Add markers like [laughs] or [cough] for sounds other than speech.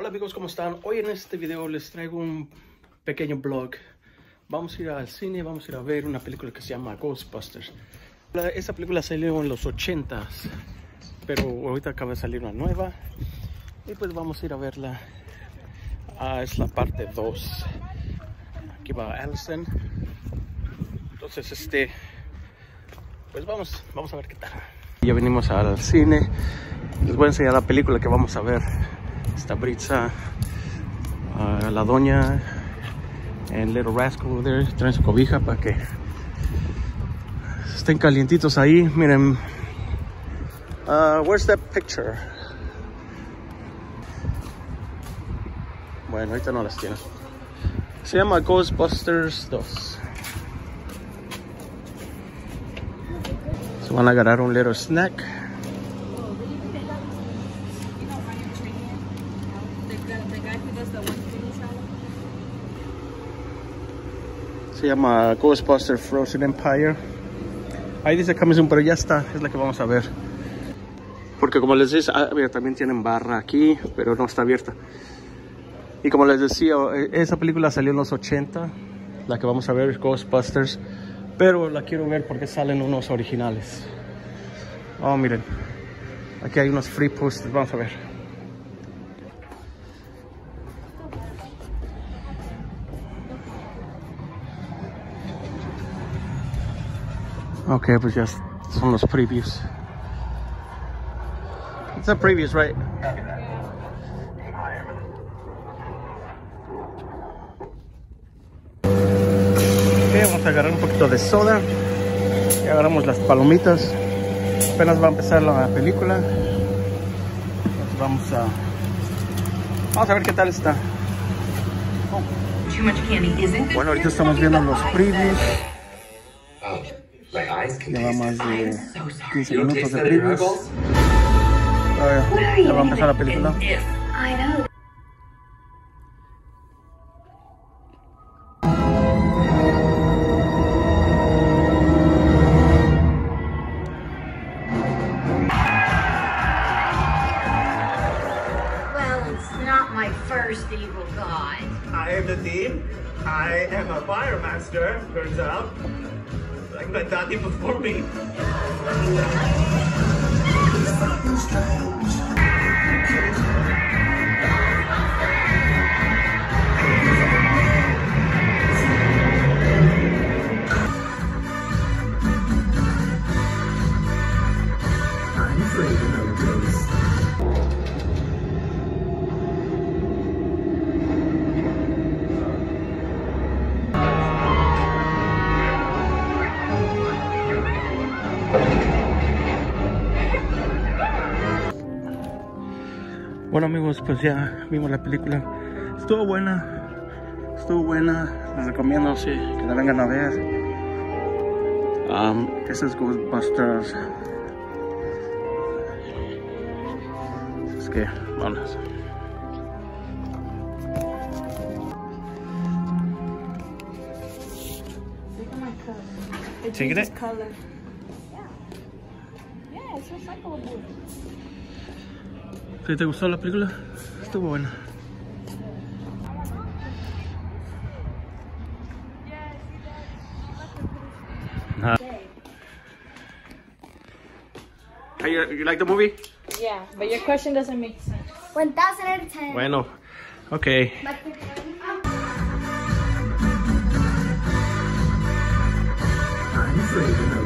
Hola amigos, ¿cómo están? Hoy en este video les traigo un pequeño blog. Vamos a ir al cine, vamos a ir a ver una película que se llama Ghostbusters. La- esa película salió en los 80s, pero ahorita acaba de salir una nueva. Y pues vamos a ir a verla. Ah, es la parte 2. Aquí va Allison. Entonces, este, pues vamos, vamos a ver qué tal. Ya venimos al cine. Les voy a enseñar la película que vamos a ver. Está Britza, ah, la doña, en Little Rascal over there. Traen su cobija para que estén calientitos ahí. Miren, ah, where's that picture? Bueno, ahorita no las tiene. Se llama Ghostbusters 2. Se van a agarrar un little snack. Se llama Ghostbuster Frozen Empire. Ahí dice Coming pero ya está, es la que vamos a ver. Porque como les decía, ah, también tienen barra aquí, pero no está abierta. Y como les decía, eh, esa película salió en los 80, la que vamos a ver es Ghostbusters, pero la quiero ver porque salen unos originales. Oh, miren, aquí hay unos free posters, vamos a ver. Ok, pues ya son los previews. It's the previews, right? Ok, vamos a agarrar un poquito de soda. Y agarramos las palomitas. Apenas va a empezar la película. Entonces vamos a... Vamos a ver qué tal está. Too much candy isn't good. Bueno, ahorita estamos viendo los previews. My eyes can Lleva más de So sorry. 15 You don't minutos taste de previews. ya va a empezar la película. My first evil god. I am the team. I am a fire master, turns out. Like my daddy [laughs] before me. Bueno amigos, pues ya vimos la película. Estuvo buena. Estuvo buena. Les recomiendo sí, que la vengan a ver. Um, es Ghostbusters. Es que, vamos. Take it ¿Sí ¿Te gustó la película? Estuvo buena. Ah. Hey, you, you like the movie? Yeah, but your question doesn't make sense. 1000 out of 10. Bueno, okay. I'm